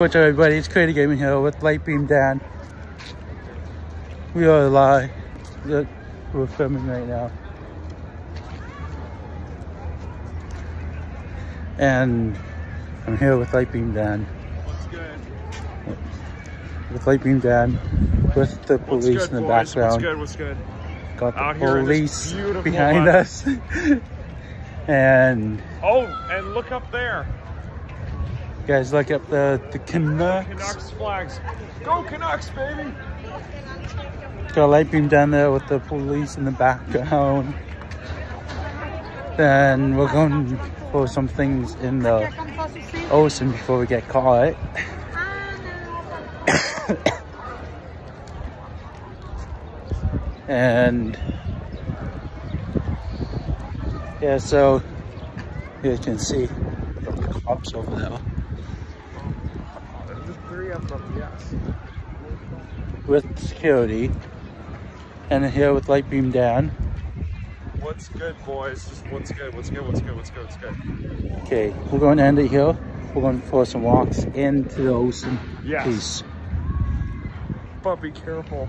What's up everybody, it's Crazy Gaming here with Lightbeam Dan. We are live. Look, we're filming right now. And I'm here with Lightbeam Dan. What's good? With Lightbeam Dan. With the police good, in the boys? background. What's good? What's good? Got the Out here in this police behind us. and Oh, and look up there. Guys look up the, the Canucks. Canucks flags. Go Canucks, baby! Got Lightbeam down there with the police in the background. Then we're going for some things in the ocean before we get caught. and yeah, so you can see the cops over there three of them, yes. with security. And here with light beam Dan. What's good, boys? Just what's good? What's good? What's good? What's good? What's good? Okay, we're going to end it here. We're going for some walks into the ocean. Yes. Peace. But be careful.